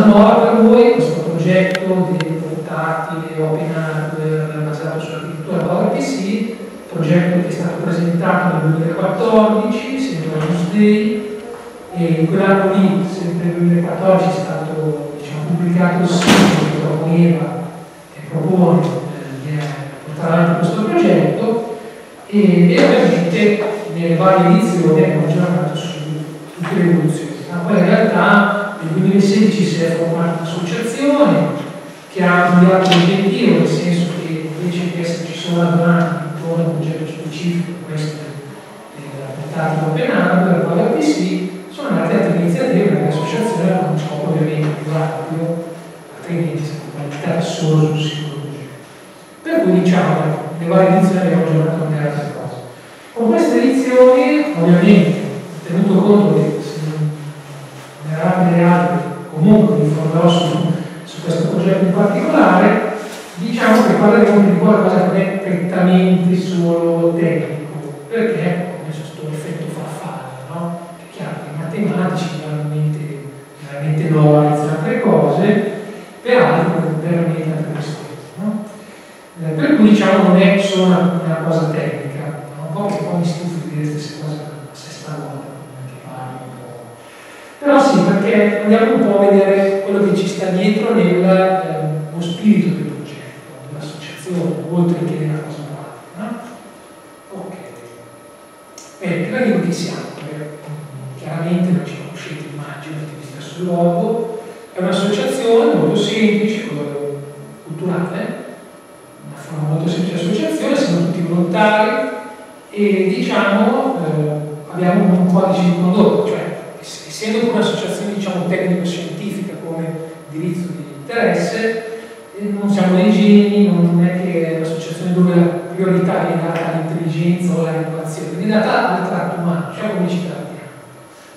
nuova per voi, questo progetto di portatile open hardware basato sull'architettura PowerPC, progetto che è stato presentato nel 2014, sempre a Newsday, e in quell'anno lì, sempre nel 2014, è stato diciamo, pubblicato il sito che proponeva e propone eh, di portare avanti questo progetto e, e ovviamente nelle varie edizioni abbiamo aggiornato su tutte le evoluzioni. Ma poi in realtà nel 2016 si è formata un'associazione che ha cambiato l'obiettivo, nel senso che invece di esserci solo abbonati intorno a un progetto specifico, questo è portato open hardware, poi la PC, sono nate altre iniziative perché l'associazione ha uno scopo ovviamente più ampio, altrimenti si può limitare solo sul singolo progetto. Per cui diciamo, le varie edizioni abbiamo aggiornato anche altre cose. Con queste edizioni, ovviamente, tenuto conto che se non ne eravate altre, comunque vi informerò su, su questo progetto in particolare, diciamo che parleremo di qualcosa che è prettamente solo tecnico, perché come questo effetto farfalla, no? È chiaro che i matematici veramente, veramente lodano altre cose, per altri veramente altre questioni. No? Eh, per cui diciamo non è solo una, una cosa tecnica, un po' che poi mi stufo di dire queste cose a sesta volta, che parlo un po'. Però sì, perché andiamo un po' a vedere quello che ci sta dietro nello eh, spirito del progetto, dell'associazione, oltre che nella cosa morale. No? Ok. Bene, prima di che siamo, chiaramente non ci conoscete, immagino, avete visto sul logo, è un'associazione molto semplice, culturale, una forma molto semplice associazione, siamo tutti volontari e diciamo eh, abbiamo un codice di condotta, cioè essendo un'associazione diciamo, tecnico-scientifica come diritto di interesse, eh, non siamo dei geni, non è che è un'associazione dove la priorità è data all'intelligenza o all'innovazione, è data al tratto umano, cioè come ci trattiamo.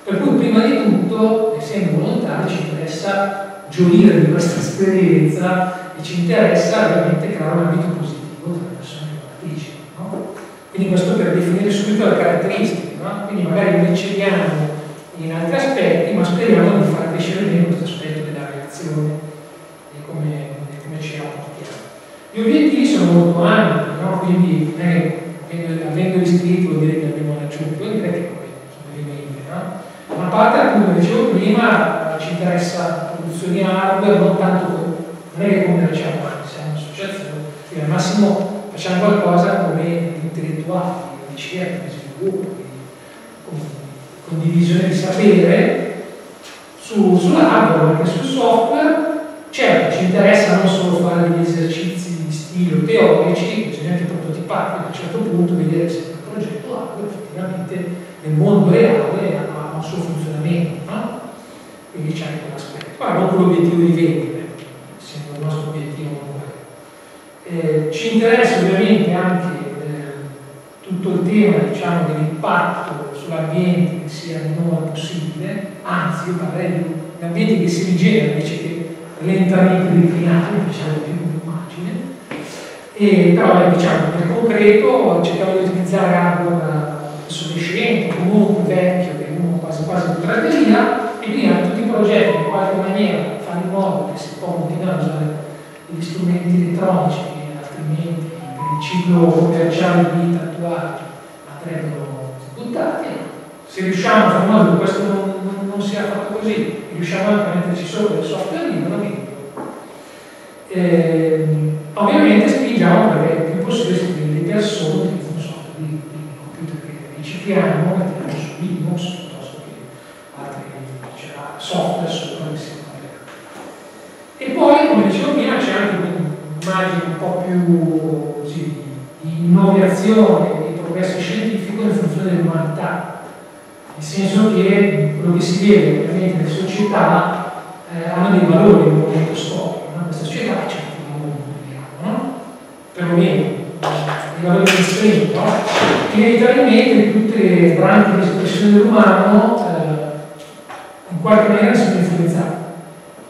Per cui prima di tutto, essendo volontari, ci interessa gioire di questa esperienza e ci interessa veramente creare un ambito positivo tra le persone che partecipano. No? Quindi questo per definire subito le caratteristiche, no? quindi magari noi eccediamo in altri aspetti, ma speriamo di far crescere bene questo aspetto della relazione e come, e come ci rapportiamo. Gli obiettivi sono molto ampi, no? quindi eh, avendo iscritti vuol dire che abbiamo raggiunto, vuol dire che poi membri. No? Una parte, come dicevo prima, ci interessa produzioni hardware, non tanto non è che commerciamo, siamo un'associazione, quindi al massimo facciamo qualcosa come intellettuali, ricerca, sviluppo, di condivisione di sapere su, sull'hardware, perché sul software, certo ci interessa non solo fare degli esercizi di stile teorici, bisogna anche prototipare, a un certo punto vedere se il progetto hardware effettivamente nel mondo reale ha un suo funzionamento, no? Quindi c'è anche quell'aspetto. Ma non con l'obiettivo di vendere, essendo il nostro obiettivo eh, ci interessa ovviamente anche eh, tutto il tema diciamo, dell'impatto sull'ambiente che sia il minore possibile, anzi io parlerei di un ambiente che si rigenera invece che lentamente declinare, diciamo più un'immagine. Però diciamo, nel concreto cerchiamo di utilizzare hardware soddiscente, comunque vecchio, che uno quasi quasi potrebbe via, e quindi hanno tutti i progetti in qualche maniera fanno in modo che si può continuare a usare gli strumenti elettronici che altrimenti per il ciclo commerciale di vita attuale andrebbero buttati. Se riusciamo a fare in modo che questo non, non, non sia fatto così, riusciamo anche a metterci solo del software libero, eh, ovviamente spingiamo perché il più possibile si le persone che non software di, di computer che ricicliamo, mettiamo su Linux piuttosto che altri cioè, software sopra che siamo E poi, come dicevo prima, c'è anche un'immagine un po' più così, di innovazione di progresso scientifico in dell'umanità. Nel senso che quello che si vede ovviamente nelle società eh, hanno dei valori nel momento storico. No? Questa società certi valori, no? perlomeno dei valori estremi, no? che inevitabilmente tutte le branche di espressione dell'umano eh, in qualche maniera sono influenzate.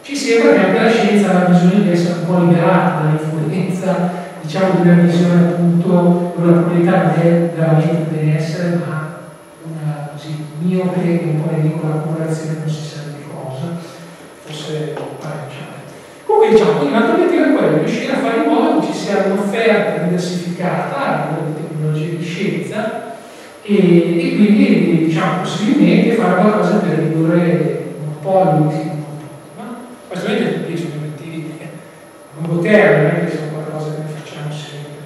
Ci sembra che anche la scienza abbia bisogno di essere un po' liberata dall'influenza, diciamo di una visione appunto dove la probabilità non è veramente deve essere, ma una così miope che un po' ne dico l'accumulazione non si sa di cosa, forse pareggiare. Comunque diciamo, il nostro obiettivo è quello, riuscire a fare in modo che ci sia un'offerta diversificata a livello di tecnologie di scienza e, e quindi diciamo possibilmente fare qualcosa per ridurre il monopolio di no? Questo ovviamente sono obiettivi a lungo termine, che sono qualcosa che noi facciamo sempre.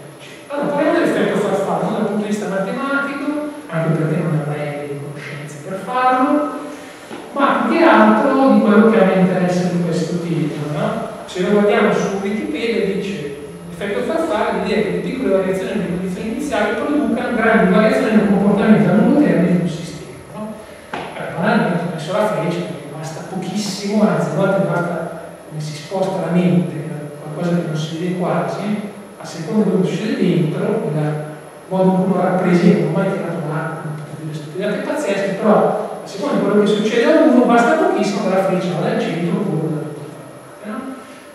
Allora, parliamo dell'effetto farfalla, dal punto di vista matematico, anche perché non avrei le conoscenze per farlo, ma più che altro di quello che ha un interesse di questo tipo. No? Se lo guardiamo su Wikipedia dice l'effetto farfalla dire che le piccole variazioni nelle condizioni iniziali producano grandi variazioni nel comportamento a lungo termine di un sistema. No? Allora, banalmente ho messo la freccia basta pochissimo, anzi a volte basta come si sposta la mente, qualcosa che non si vede quasi, a seconda di quello che succede dentro, il modo in cui lo rappresenta, non mai tirato avanti, delle stupidate pazzesche, però a seconda di quello che succede a uno basta pochissimo che la vada al centro da no?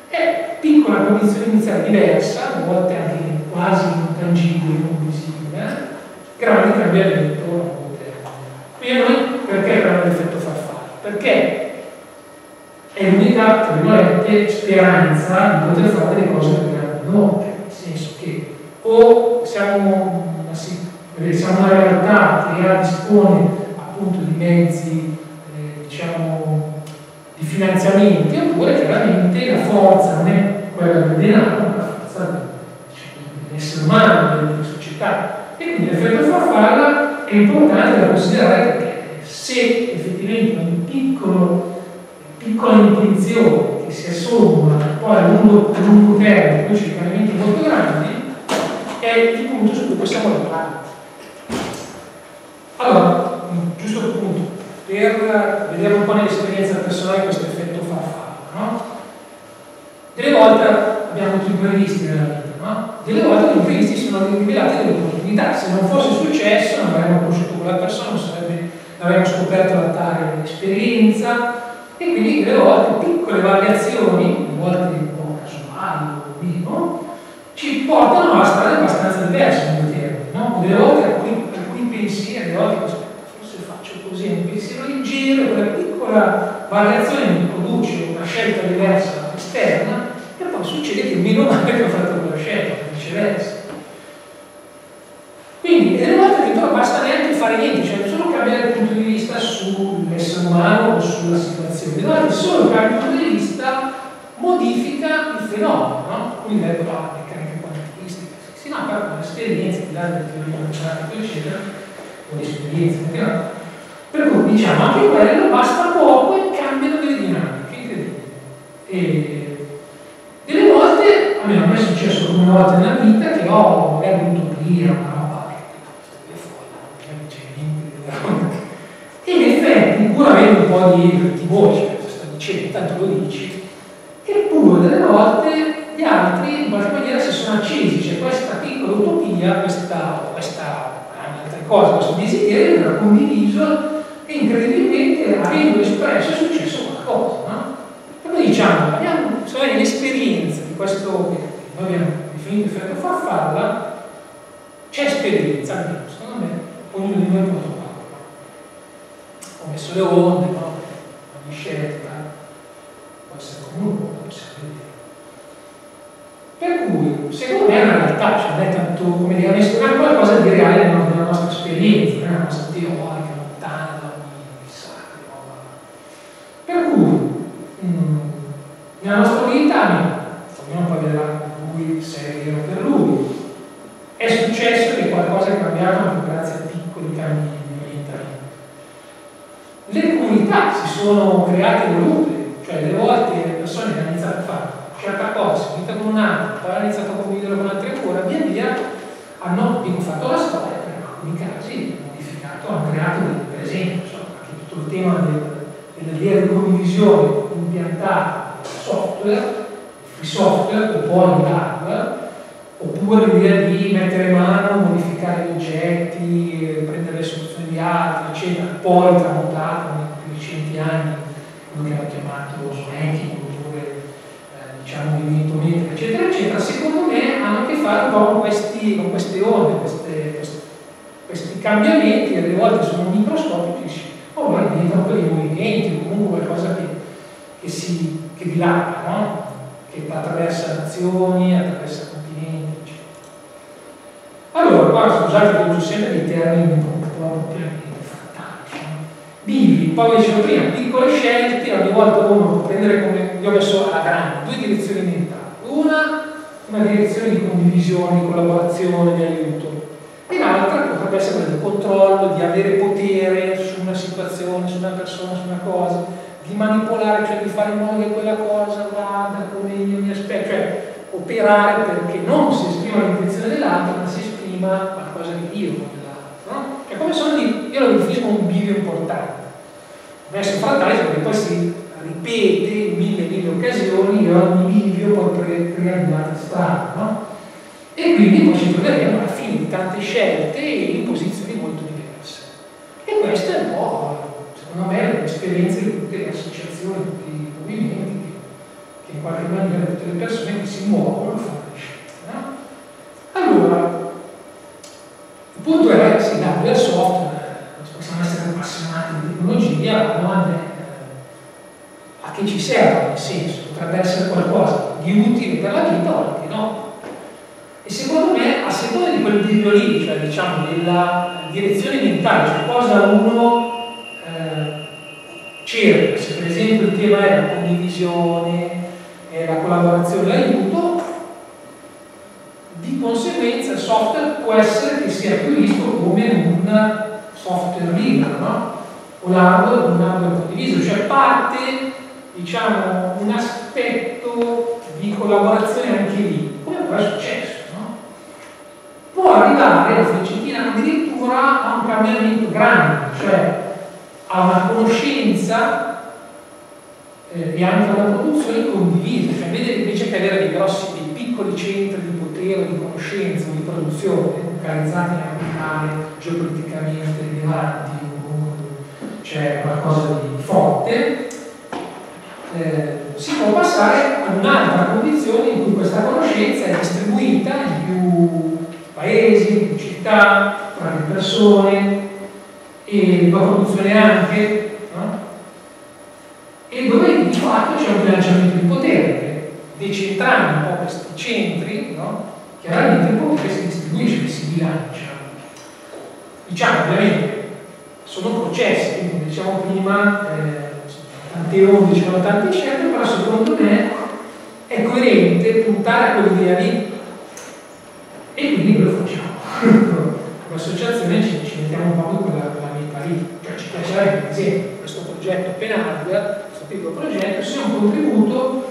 È piccola condizione iniziale diversa, a volte anche quasi intangibile, non visibile, grande cambiamento a termine. Qui a noi perché abbiamo l'effetto farfalla? Perché è l'unica, tra virgolette, speranza di poter fare delle cose più grandi noi, nel senso che o siamo, siamo una realtà che dispone appunto di mezzi, eh, diciamo, di finanziamenti, oppure chiaramente la forza non è quella del denaro, ma la forza diciamo, dell'essere umano, della società. E quindi l'effetto farfalla è importante da considerare perché se effettivamente un piccolo piccola intuizione che si assomma poi a lungo, a lungo termine produce cambiamenti molto grandi è il punto su cui possiamo lavorare. Allora, giusto appunto, per vedere un po' nell'esperienza personale questo effetto farfalla, no? Delle volte abbiamo tutti imprevisti nella vita, no? Delle volte gli imprevisti sono rivelati delle opportunità. Se non fosse successo non avremmo conosciuto quella persona, non, avremmo scoperto la tale esperienza, e quindi delle volte piccole variazioni, a volte un po' casuali o meno, ci portano a strade abbastanza diverse nel termine, no? Delle volte alcuni, pensieri, delle volte forse faccio così, un pensiero leggero, quella piccola variazione mi produce una scelta diversa esterna e poi succede che meno male che ho fatto quella scelta, viceversa. Quindi delle volte non basta neanche fare niente, cioè solo cambiare punto di vista sull'essere umano o sulla situazione. Volte solo cambiare punto di vista modifica il fenomeno, no? Quindi detto la meccanica quantistica, si no, però con l'esperienza, di delle teorie matematiche, eccetera, con l'esperienza? Per cui diciamo anche quello basta poco e cambiano delle dinamiche, incredibili. E delle volte, almeno a me è successo come una volta nella vita, che ho magari un'utopia, una e in effetti, pur avendo un po' di voce, sto dicendo, tanto lo dici, eppure delle volte gli altri in qualche maniera si sono accesi, c'è questa piccola utopia, questa, questa altre cose, questo desiderio era condiviso e incredibilmente avendo espresso è successo qualcosa. No? E noi diciamo, abbiamo cioè, l'esperienza di questo che noi abbiamo definito effetto farfalla, c'è esperienza, almeno secondo me, ognuno di noi può trovare ho messo le onde, no? ogni scelta può essere come un può essere vedere. Per cui, secondo me è una realtà, cioè non è tanto come dire, è qualcosa di reale nella nostra esperienza, una cosa teorica, lontana da ogni chissà che roba. Per cui, mh, nella vita, ognuno poi vedrà lui se è vero per lui, è successo che qualcosa cambiato anche grazie a piccoli cambi le comunità si sono create evolute, cioè delle volte le persone hanno iniziato a fare una certa cosa, sono iniziato con un'altra, poi hanno iniziato a condividere con altre ancora, via via hanno fatto la storia, per alcuni casi hanno modificato, hanno creato per esempio, insomma, anche tutto il tema dell'idea di condivisione impiantata software, free software o poi hardware, oppure l'idea di mettere mano, modificare gli oggetti, prendere le soluzioni di altri, eccetera, poi tramutato nei più recenti anni, quello che hanno chiamato swanking, oppure eh, diciamo movimento metrico, eccetera, eccetera, secondo me hanno a che fare un po' con, questi, con queste onde, queste, questi, questi cambiamenti, che alle volte sono microscopici, o allora diventano quei movimenti, o comunque qualcosa che che, si, che dilaga, no? Che attraversa nazioni, attraversa continenti. Allora, qua scusate che uso sempre dei termini un po' più fantatici. Vivi, poi dicevo prima, piccole scelte, ogni volta uno può prendere come, io ho messo alla grande, due direzioni mentali. Una, una direzione di condivisione, di collaborazione, di aiuto. E l'altra potrebbe essere quella di controllo, di avere potere su una situazione, su una persona, su una cosa, di manipolare, cioè di fare in modo che quella cosa vada come io mi aspetto, cioè operare perché non si esprima l'intenzione dell'altro, ma si esprima qualcosa che io dell'altro. No? Cioè come sono di, io lo definisco un bivio importante. Verso fratale perché poi si ripete in mille mille occasioni e ogni bivio poi crea di altre strade, no? E quindi poi ci troveremo alla fine di tante scelte in posizioni molto diverse. E questo è un po', secondo me, l'esperienza che in qualche maniera tutte le persone che si muovono fanno le scelte. No? Allora, il punto è, sì, l'hardware software, possiamo essere appassionati di tecnologia, la domanda è eh, a che ci serve, nel senso, potrebbe essere qualcosa di utile per la vita o anche no. E secondo me, a seconda di quel bivio lì, cioè diciamo della direzione mentale, cioè cosa uno eh, cerca, se per esempio il tema è la condivisione, è la collaborazione, l'aiuto, di conseguenza il software può essere che sia più visto come un software libero, no? O l'hardware un hardware condiviso, cioè parte, diciamo, un aspetto di collaborazione anche lì, come poi è successo può arrivare, Fiorentino addirittura a un cambiamento grande, cioè a una conoscenza eh, e anche una produzione condivisa, cioè vedete invece che avere dei grossi, dei piccoli centri di potere, di conoscenza, di produzione, localizzati in aree geopoliticamente rilevanti, c'è qualcosa di forte, eh, si può passare ad un'altra condizione in cui questa conoscenza è distribuita in più paesi, in città, tra le persone e la produzione anche, no? e dove di fatto c'è un bilanciamento di potere, decentrando un po' questi centri, no? chiaramente il potere si distribuisce si bilancia. Diciamo ovviamente sono processi, diciamo prima, eh, tante onde, diciamo tante scelte, però secondo me è coerente puntare a quell'idea lì e quindi lo facciamo. Come associazione ci, ci, mettiamo un po' con quella, quella meta lì, cioè ci piacerebbe per esempio questo progetto appena questo piccolo progetto, sia un contributo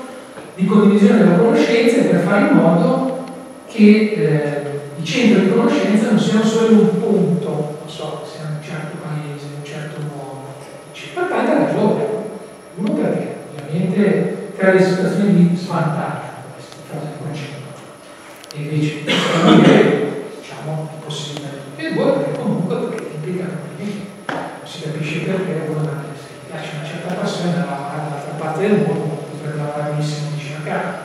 di condivisione della conoscenza per fare in modo che eh, i centri di conoscenza non siano solo un punto, non so, se è un certo paese, un certo modo, per tante ragioni. Uno perché ovviamente crea delle situazioni di svantaggio e invece diciamo possibile e due perché comunque perché implica non si capisce perché uno piace una certa passione dall'altra parte del mondo potrebbe lavorare benissimo vicino a casa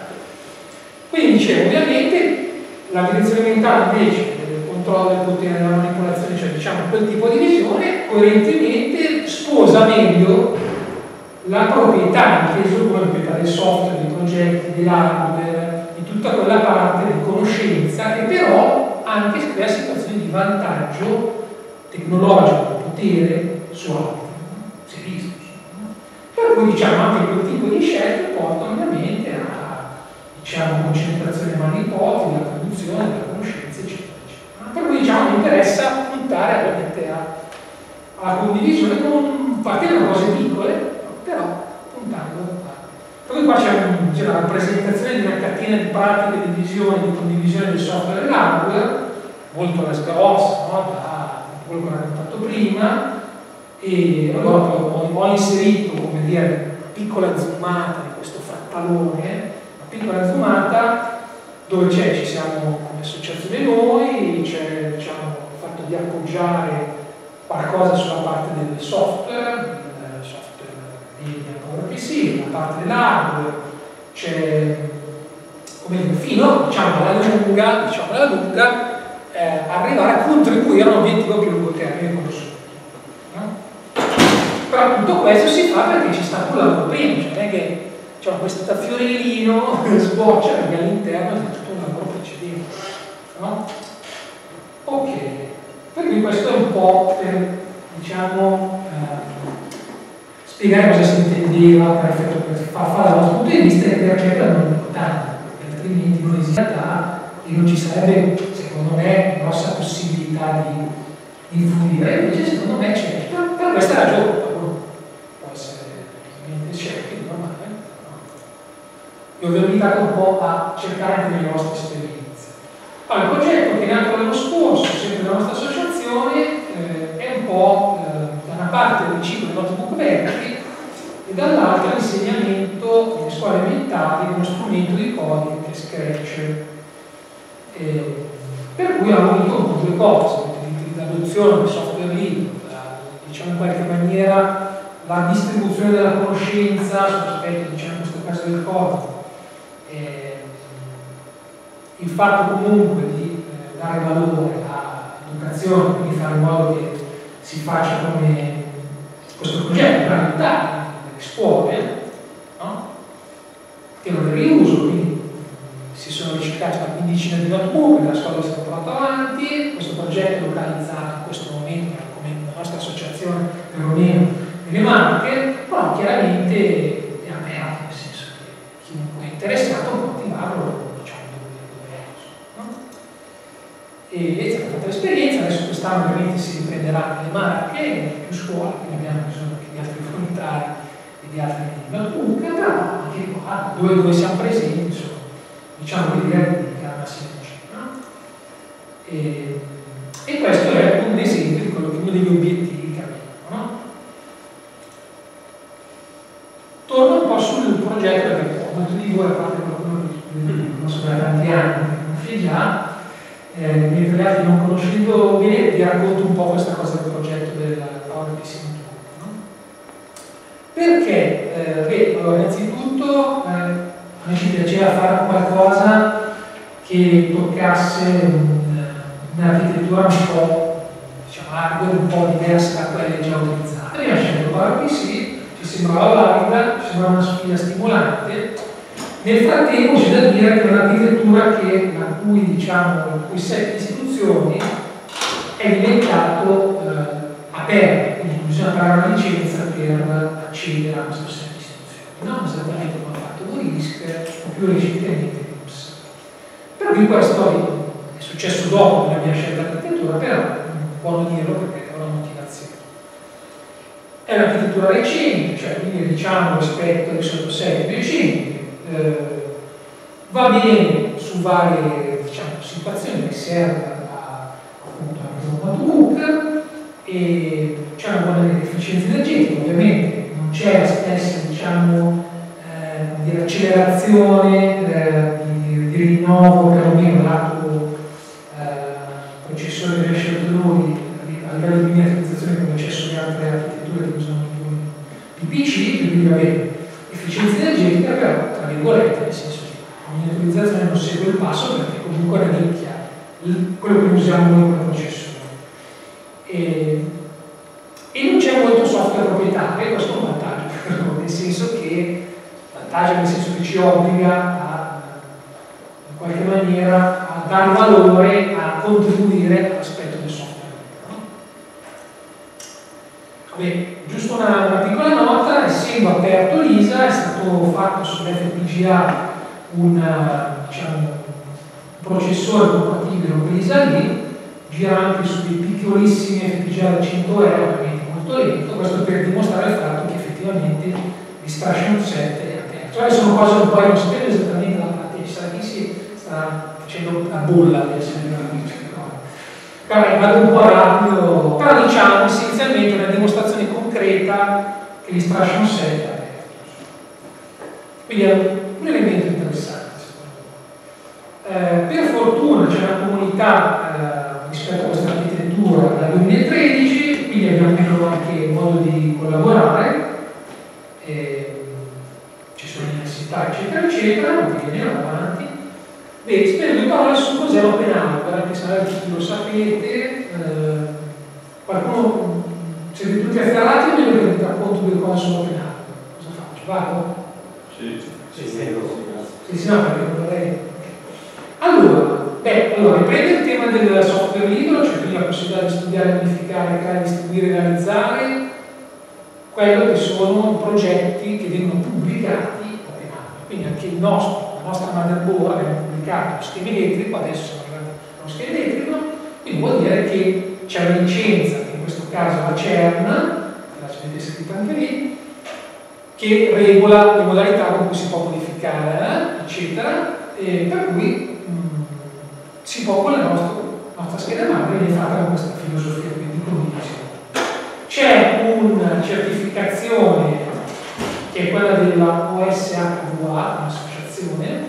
quindi dicevo ovviamente la direzione mentale invece del controllo del potere della manipolazione cioè diciamo quel tipo di visione coerentemente sposa meglio la proprietà inteso come proprietà del software, dei progetti, dell'hardware tutta quella parte di conoscenza che però anche crea situazioni di vantaggio tecnologico, potere su altri, visto. Per cui diciamo anche quel tipo di scelte portano ovviamente a diciamo, concentrazione manipoti, la produzione, la conoscenza, eccetera, eccetera. Per cui diciamo mi interessa puntare ovviamente alla condivisione con partendo da cose piccole, però puntando poi qua c'è, la rappresentazione di una catena di pratiche di visione, di condivisione del software e dell'hardware, molto alla scarossa, no? da quello che ho raccontato prima, e allora ho, ho inserito, come dire, una piccola zoomata di questo frattalone, una piccola zoomata dove c'è, ci siamo come associazione noi, c'è diciamo, il fatto di appoggiare qualcosa sulla parte del software, di PowerPC, la parte dell'hardware, c'è come dire, fino diciamo, alla lunga, diciamo, alla lunga eh, arrivare a contribuire a un obiettivo più lungo termine come No? Però tutto questo si fa perché ci sta un lavoro prima, cioè non è che cioè, questo fiorellino sboccia perché all'interno c'è tutto un lavoro precedente. No? Ok, quindi questo è un po' per diciamo eh, spiegare cosa si intendeva per, far fare dal nostro punto di vista e perché per noi è importante, perché altrimenti non esiste e non ci sarebbe, secondo me, grossa possibilità di influire. Invece secondo me c'è, per, questa ragione può essere ovviamente scettico, normale. No? Io vi ho invitato un po' a cercare anche le vostre esperienze. Allora, il progetto che è nato l'anno scorso, sempre della nostra associazione, eh, è un po' eh, parte il ciclo dei notebook verdi e dall'altra l'insegnamento nelle scuole elementari di uno strumento di coding che è Scratch. Eh, per cui hanno unito due cose, l'adozione del software libero, diciamo in qualche maniera la distribuzione della conoscenza sull'aspetto, diciamo in questo caso del coding, eh, il fatto comunque di eh, dare valore all'educazione, quindi fare in modo che si faccia come questo progetto per aiutare le scuole, no? che non è riuso, quindi si sono riciclati una quindicina di notebook, la scuola è portata avanti, questo progetto è localizzato in questo momento come la nostra associazione perlomeno nelle Marche, però chiaramente è aperto, nel senso che chiunque è interessato può attivarlo e è stata fatta l'esperienza, adesso quest'anno ovviamente si riprenderà nelle marche, più scuole, quindi abbiamo bisogno anche di altri volontari e di altri notebook, però anche qua, dove, dove siamo presenti, insomma, diciamo l'idea di chiama semplice. No? E, e, questo è un esempio di quello che uno degli obiettivi che abbiamo. No? Torno un po' sul progetto perché molti di voi, a parte qualcuno che non so da tanti anni, conosce già, eh, mentre gli altri non conoscendo bene vi racconto un po' questa cosa del progetto del Power PC no? perché? Eh, beh, allora, innanzitutto eh, a me ci piaceva fare qualcosa che toccasse un'architettura un po' diciamo hardware un po' diversa da quelle già utilizzate abbiamo scelto PowerPC ci sembrava valida, ci sembrava una sfida stimolante nel frattempo c'è da dire che è un'architettura che, la cui, diciamo, cui sette istituzioni è diventato eh, aperto, quindi bisogna pagare una licenza per accedere a queste sette istituzioni, non esattamente come ha fatto Borisc più recentemente l'UPS. Per cui questo è successo dopo che abbia scelto l'architettura, però buono dirlo perché è una motivazione. È un'architettura recente, cioè quindi diciamo rispetto ai sottosegni recenti, eh, va bene su varie diciamo, situazioni che serve a, appunto a un notebook e c'è una buona efficienza energetica, ovviamente. Non c'è la stessa diciamo, eh, accelerazione, eh, di, di, rinnovo perlomeno lato eh, processore che scelto noi a livello di miniaturizzazione come c'è sulle altre architetture che usano i PC, quindi va bene. Efficienza energetica però virgolette, nel senso che la miniaturizzazione non segue il passo perché comunque radicchia quello che usiamo noi come processore. E, e non c'è molto software proprietario, questo è un vantaggio, nel senso che vantaggio nel senso che ci obbliga a in qualche maniera a dare valore, a contribuire all'aspetto del software. Beh, giusto una, una, piccola nota, essendo aperto l'ISA è stato fatto sull'FPGA un, diciamo, processore compatibile con l'ISA lì, gira anche su dei piccolissimi FPGA da 100 euro, ovviamente molto lento, questo per dimostrare il fatto che effettivamente Distraction 7 è aperto. Cioè sono cose un po' non sapevo esattamente la parte, ci sarà chi si sta facendo una bolla adesso però vado un po' rapido, però diciamo essenzialmente una dimostrazione concreta che l'istruction set è aperto. Quindi è un elemento interessante eh, per fortuna c'è una comunità eh, rispetto a questa architettura dal 2013, quindi abbiamo anche modo di collaborare, eh, ci sono università eccetera eccetera, ma che andiamo avanti Beh, spero due parole su cos'è l'open hardware, se magari tutti lo sapete, eh, qualcuno siete tutti afferrati o meglio che vi racconto due cose sull'open Cosa faccio? Vado? Sì, sì, sì, sì, sì, no, perché vorrei... Allora, beh, allora, riprende il tema del software libero, cioè quindi la possibilità di studiare, modificare, creare, distribuire, realizzare quello che sono i progetti che vengono pubblicati open Quindi anche il nostro, la nostra motherboard abbiamo pubblicato lo schema elettrico, adesso siamo arrivati allo schema elettrico, quindi vuol dire che c'è una licenza, questo caso la CERN, la avete scritto anche che regola le modalità con cui si può modificare, eccetera, e per cui mh, mm, si può con la nostra, nostra scheda madre viene fatta con questa filosofia quindi condivisione. C'è una certificazione che è quella della OSHVA, un'associazione,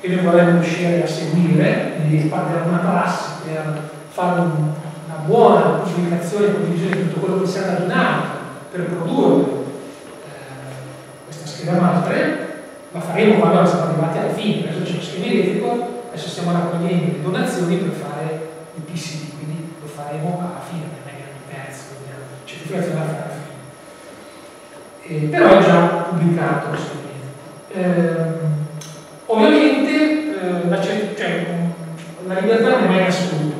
che noi vorremmo riuscire a seguire, quindi parte una prassi per fare un, buona pubblicazione e condivisione di tutto quello che si è radunato per produrre eh, questa scheda madre, la faremo quando siamo arrivati alla fine, adesso c'è lo schema elettrico, adesso stiamo raccogliendo le donazioni per fare il PCD, quindi lo faremo alla fine, non è che abbiamo perso, certificazione alla fine. Eh, però è già pubblicato lo schema eh, ovviamente eh, la, cioè, la libertà non è assoluta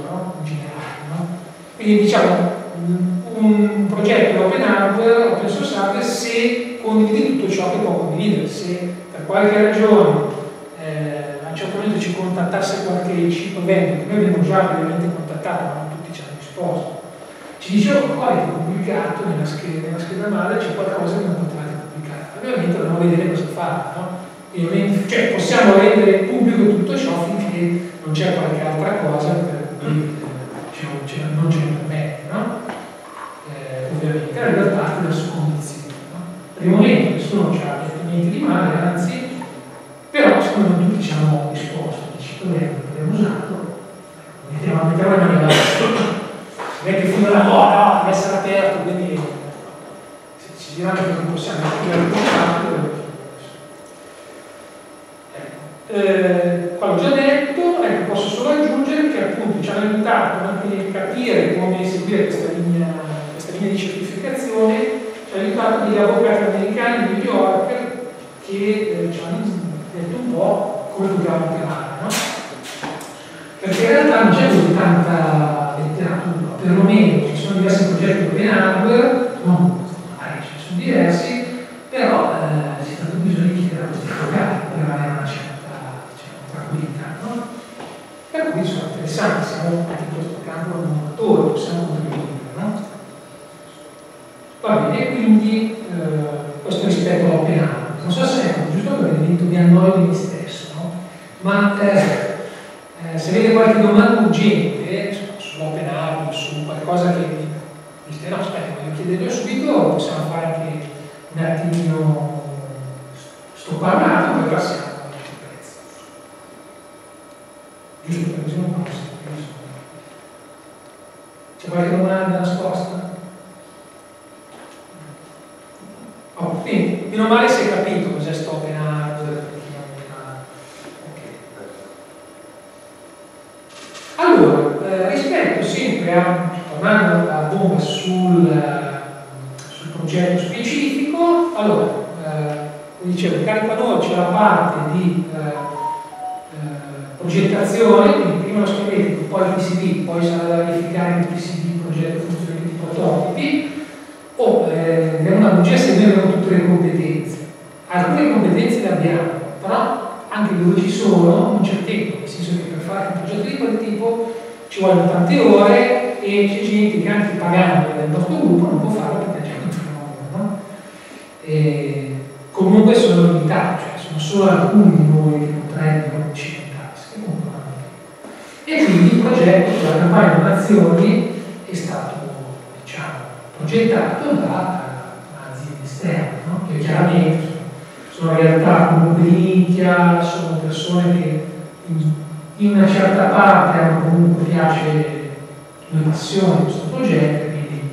quindi diciamo un progetto open hardware, open source hardware, se condivide tutto ciò che può condividere, se per qualche ragione eh, a un certo momento ci contattasse qualche chip vendor, che noi abbiamo già ovviamente contattato, ma non tutti ci hanno risposto, ci diceva quale è pubblicato nella scheda, nella scheda madre c'è qualcosa che non potevate pubblicare. Ovviamente dobbiamo vedere cosa fare, no? Cioè possiamo rendere pubblico tutto ciò finché non c'è qualche altra cosa per cui cioè, non ce capito cos'è sto open hardware. Allora, eh, rispetto sempre a, tornando a bomba sul, eh, sul progetto specifico, allora, eh, come dicevo, carico noi c'è la parte di eh, progettazione, quindi prima lo schematico, poi il PCB, poi sarà da verificare il PCB, progetto, funzione di prototipi, o eh, una se noi abbiamo tutte le abbiamo, però anche dove ci sono non c'è tempo, nel senso che per fare un progetto di quel tipo ci vogliono tante ore e c'è gente che anche pagando nel nostro gruppo non può farlo perché c'è un fenomeno. No? E comunque sono limitati, cioè sono solo alcuni di noi che potrebbero ci e quindi il progetto della campagna donazioni è stato diciamo, progettato da un'azienda esterna, no? che chiaramente sono realtà comunque nicchia, sono persone che in, una certa parte hanno comunque piace come passione questo progetto, quindi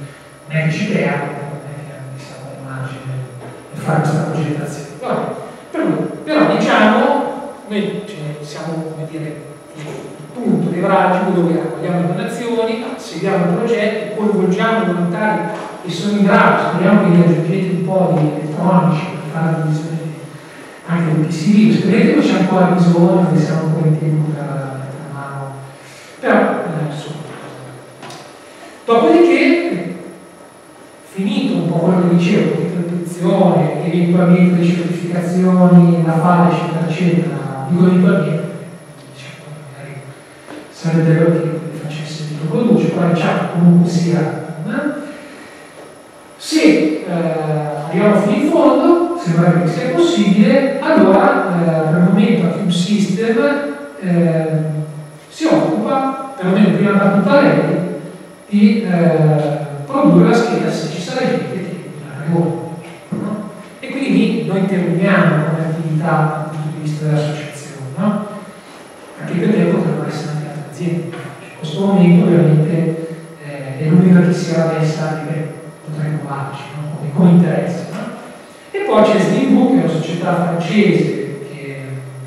non è che ci creano, non è che quale margine per fare questa progettazione. Vabbè, però, diciamo, noi siamo, come dire, punto nevralgico dove raccogliamo le donazioni, seguiamo i progetti, coinvolgiamo i volontari e sono in grado, speriamo che gli aggiungete un po' di elettronici per fare la visione anche del PCB, speriamo che c'è ancora bisogno, che siamo ancora in tempo per mettere mano. Però, eh, insomma. Dopodiché, finito un po' quello che dicevo, l'introduzione, eventualmente le certificazioni, la fase, eccetera, eccetera, dico eventualmente, diciamo, magari sarebbe bello che facesse il produce, poi diciamo comunque sia. Eh? Se eh, arriviamo fino in fondo, sembra che sia possibile, allora eh, momento Acube System eh, si occupa, perlomeno prima da tutta lei, di eh, produrre la scheda se ci sarà gente che regole. No? E quindi noi interveniamo come attività dal punto di vista dell'associazione, no? anche perché potrebbero essere anche altre aziende. In questo momento ovviamente eh, è l'unica che si era messa a dire potremmo farci, no? come, interessa. Poi c'è Slimbook, che è una società francese che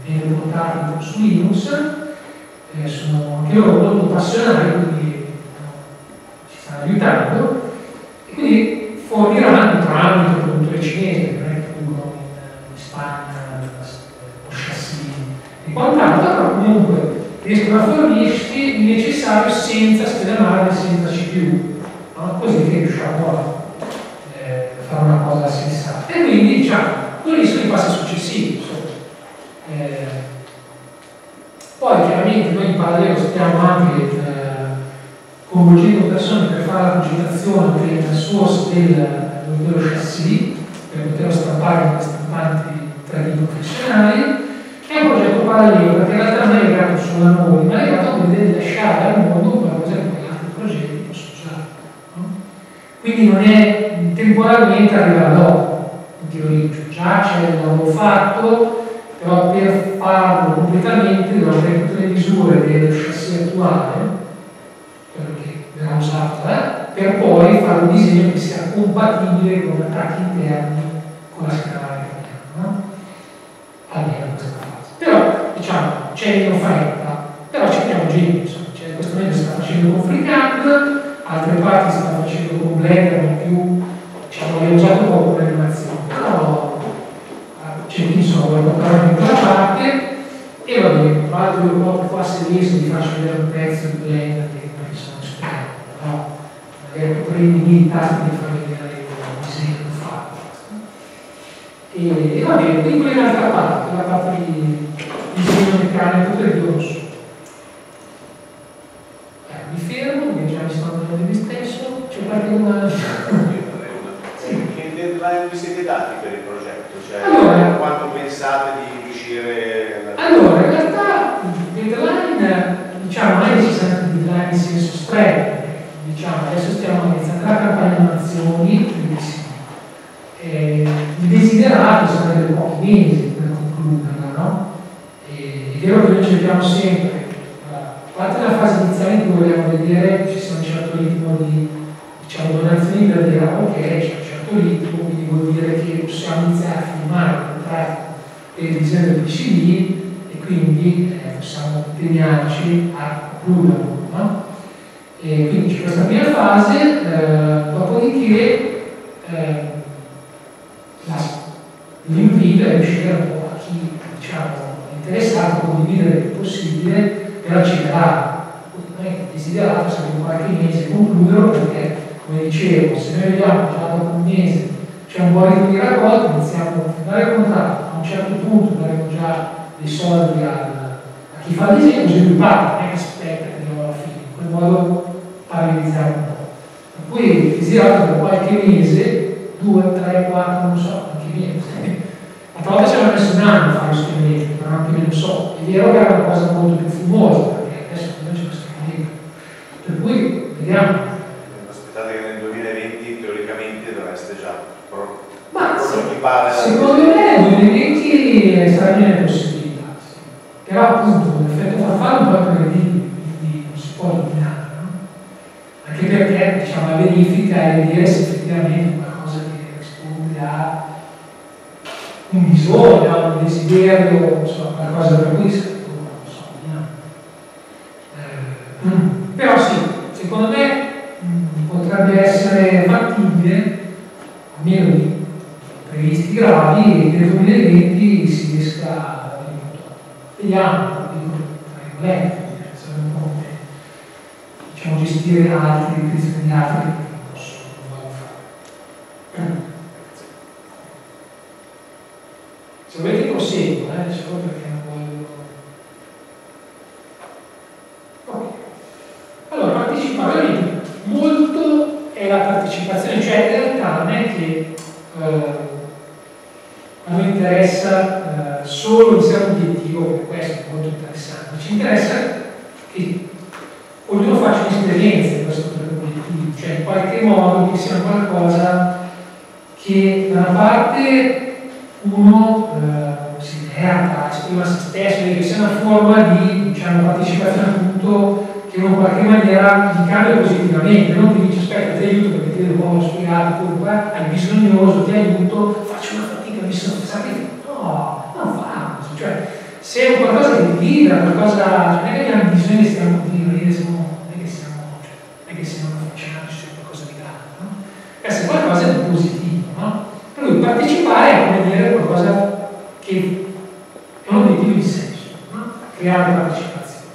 viene portata su Linux, eh, sono anche loro molto appassionati, quindi ci stanno aiutando, e quindi forniranno tramite il produttore cinese, non è che producono in, in Spagna o chassis e quant'altro, però comunque riescono a fornirci il necessario senza scheda madre, senza CPU, no? così che riusciamo a eh, fare una cosa sensata. E quindi diciamo, quelli sono i passi successivi. Eh, poi chiaramente noi in parallelo stiamo anche eh, coinvolgendo persone per fare la progettazione del source del, dello chassis per poterlo stampare con stampanti 3D professionali è un progetto parallelo perché in realtà non è legato solo a noi ma è legato a di lasciare al mondo qualcosa che altri progetti possono usare no? quindi non è temporalmente arrivare dopo teoria già c'è il lavoro fatto però per farlo completamente devono avere tutte le misure del chassis attuale che verrà usato, eh, per poi fare un disegno che sia compatibile con attacchi interni con la scala no? almeno questa fase. Però diciamo c'è in offerta, però cerchiamo gente, cioè, in questo momento si sta facendo con FreeCAD, altre parti si stanno facendo con Blender, più diciamo l'ho usato per vedere un pezzo di Blender che non sono esperto, no? Magari prendi i tasti di far vedere il disegno che ho fatto. E, va bene, quindi quella è l'altra parte, la parte di disegno meccanico del dorso. Eh, mi fermo, perché già mi sto andando di me stesso, c'è qualche una... sì. Che deadline vi siete dati per il progetto? Cioè, allora, quanto pensate di riuscire a... Allora, in realtà il deadline, diciamo, non è che ci siano deadline in senso stretto, diciamo, adesso stiamo iniziando la campagna di azioni, benissimo. Eh, il desiderato sarebbe pochi mesi per concluderla, no? E, è vero che noi cerchiamo sempre, a parte la fase iniziale in cui vogliamo vedere ci sia un certo ritmo di diciamo, donazioni per dire ok, c'è un certo ritmo, quindi vuol dire che possiamo iniziare a filmare il contratto per il disegno del PCD e quindi eh, possiamo impegnarci a concluderlo. No? E quindi c'è questa prima fase, eh, dopodiché eh, l'invito è riuscire un po' a chi diciamo, è interessato a condividere il più possibile per accelerare. Noi desiderato sarebbe in qualche mese concluderlo perché, come dicevo, se già dopo un mese c'è un ritmo di raccolta, iniziamo a dare contratto, a un certo punto daremo già dei soldi a, a chi fa disegno, sviluppare, non è che aspetta che arriviamo alla fine, in quel modo paralizziamo un po'. Per cui desiderato per qualche mese, due, tre, quattro, non so, anche meno. A volta ci hanno messo un anno a fare lo schematico, però anche non so. È vero che era una cosa molto più fumosa, perché adesso c'è questo schematico. Per cui vediamo. Aspettate che nel 2020 teoricamente dovreste già pro- Prototipare secondo me nel 2020 saranno le possibilità. Sì. Però appunto l'effetto farfalla è un po' prevedibile, quindi non si può eliminare. No? Anche perché diciamo, la verifica è vedere se effettivamente qualcosa che risponde a un bisogno, a un desiderio, insomma, qualcosa per cui non so, vediamo. Eh, però sì, secondo me mh, potrebbe essere gravi e nel 2020 si riesca vediamo, tra virgolette, diciamo, gestire altri, l'utilizzo di altri che non posso, non voglio fare. Se volete proseguo, eh, solo perché non voglio... Ok. Allora, partecipare, molto è la partecipazione, cioè in realtà non è che eh, interessa eh, solo il certo obiettivo, questo è molto interessante, ci interessa che ognuno faccia un'esperienza di questo obiettivo, cioè in qualche modo che sia qualcosa che da una parte uno eh, si merita, esprima se stesso, che sia una forma di diciamo, partecipazione appunto che in qualche maniera ti cambia positivamente, non ti dice aspetta ti aiuto perché ti devo poi qua hai bisognoso, ti aiuto, faccio una fatica, mi sono se è qualcosa che ti vibra, qualcosa, non è che abbiamo bisogno di stiamo di ridere, siamo, non è che siamo, non è che siamo affascinati su qualcosa di grande, no? Essere qualcosa di positivo, no? Per cui partecipare è come dire qualcosa che è un obiettivo di senso, no? Creare partecipazione.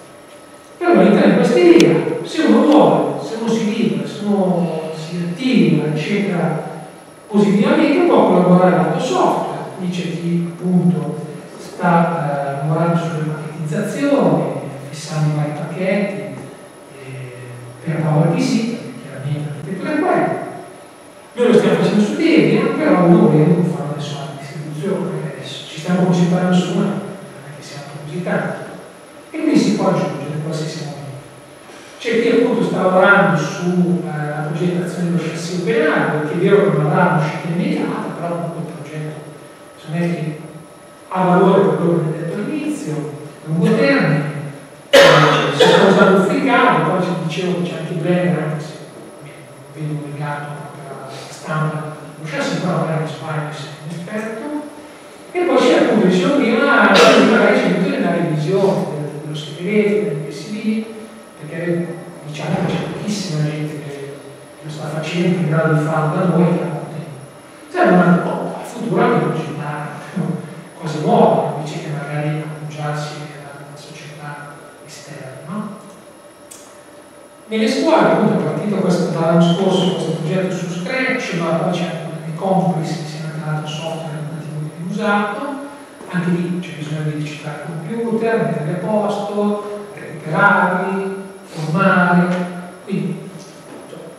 Per all'interno di questa idea, se uno vuole, se uno si libera, se uno si attiva, eccetera, positivamente può collaborare lato software, dice chi appunto sta lavorando sulle marketizzazioni, fissando vari pacchetti eh, per PowerPC, chiaramente l'architettura è quella. Noi lo stiamo facendo su Debian, però non fa adesso la distribuzione, ci stiamo concentrando su una, che siamo così tanti. E quindi si può aggiungere qualsiasi momento. C'è chi appunto sta lavorando sulla eh, progettazione dello chassis penale, perché è vero che non avrà un'uscita immediata, però comunque il progetto non è che ha valore per quello che detto all'inizio, lungo termine, eh, si sta usando un fricato, poi ci dicevo che c'è anche Blender, anche se vedo legato alla stampa, però magari non sbaglio se un esperto, e poi c'è appunto, dicevo prima, magari c'è tutta la revisione dello scheletro, perché diciamo che c'è pochissima gente che lo sta facendo in grado di farlo da noi che serve una a futuro anche nuove invece che magari appoggiarsi a una società esterna. Nelle scuole appunto è partito questo, dall'anno scorso questo progetto su Scratch ma poi c'è anche complice che si è creato software educativo più usato. Anche lì c'è bisogno di digitare il computer, mettere a posto, recuperarli, formale, quindi